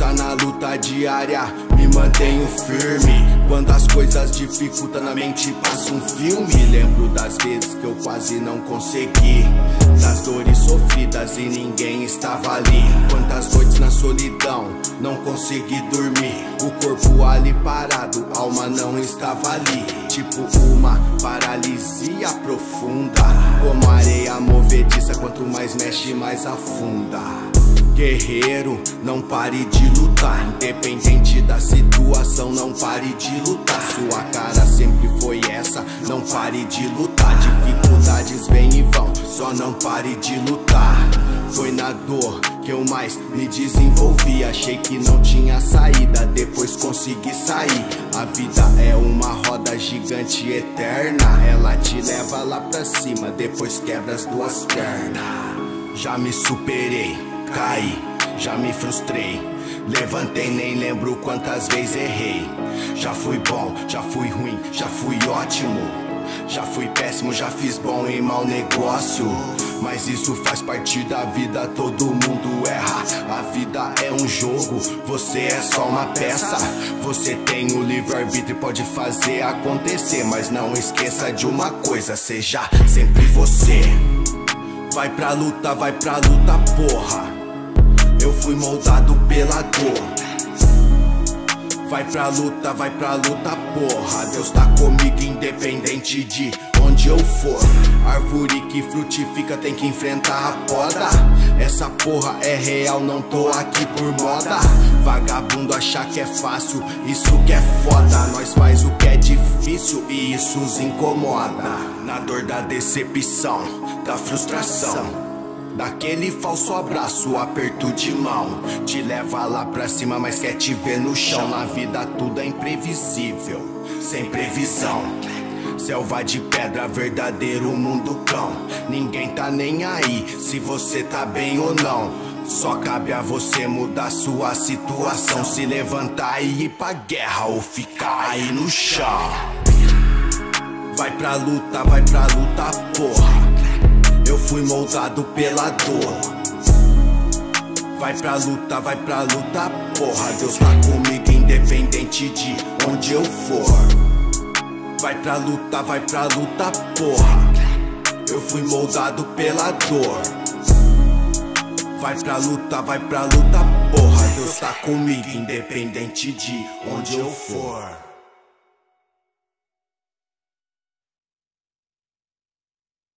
luta na luta diária, me mantenho firme. Quando as coisas dificultam na mente, passa um filme. Lembro das vezes que eu quase não consegui, das dores sofridas e ninguém estava ali. Quantas noites na solidão, não consegui dormir. O corpo ali parado, alma não estava ali. Tipo uma paralisia profunda. Quanto mais mexe, mais afunda. Guerreiro, não pare de lutar. Independente da situação, não pare de lutar. Sua cara sempre foi essa, não pare de lutar. Dificuldades vêm e vão, só não pare de lutar. Foi na dor que eu mais me desenvolvi. Achei que não tinha saída, depois consegui sair. A vida é uma roda gigante eterna. Ela te leva lá pra cima, depois quebra as duas pernas. Já me superei Caí, já me frustrei. Levantei, nem lembro quantas vezes errei. Já fui bom, já fui ruim, já fui ótimo. Já fui péssimo, já fiz bom em mau negócio. Mas isso faz parte da vida, todo mundo erra. A vida é um jogo, você é só uma peça. Você tem o livre-arbítrio e pode fazer acontecer. Mas não esqueça de uma coisa: seja sempre você. Vai pra luta, vai pra luta, porra. Eu fui moldado pela dor. Vai pra luta, vai pra luta, porra. Deus tá comigo, independente de onde eu for. Árvore que frutifica tem que enfrentar a poda. Essa porra é real, não tô aqui por moda. Vagabundo achar que é fácil, isso que é foda. Nós faz o que é difícil e isso os incomoda. Na dor da decepção, da frustração. Daquele falso abraço, aperto de mão Te leva lá pra cima, mas quer te ver no chão Na vida tudo é imprevisível, sem previsão Selva de pedra, verdadeiro mundo cão Ninguém tá nem aí se você tá bem ou não Só cabe a você mudar sua situação Se levantar e ir pra guerra ou ficar aí no chão Vai pra luta, vai pra luta, porra eu fui moldado pela dor. Vai pra luta, vai pra luta, porra. Deus tá comigo, independente de onde eu for. Vai pra luta, vai pra luta, porra. Eu fui moldado pela dor. Vai pra luta, vai pra luta, porra. Deus tá comigo, independente de onde eu for.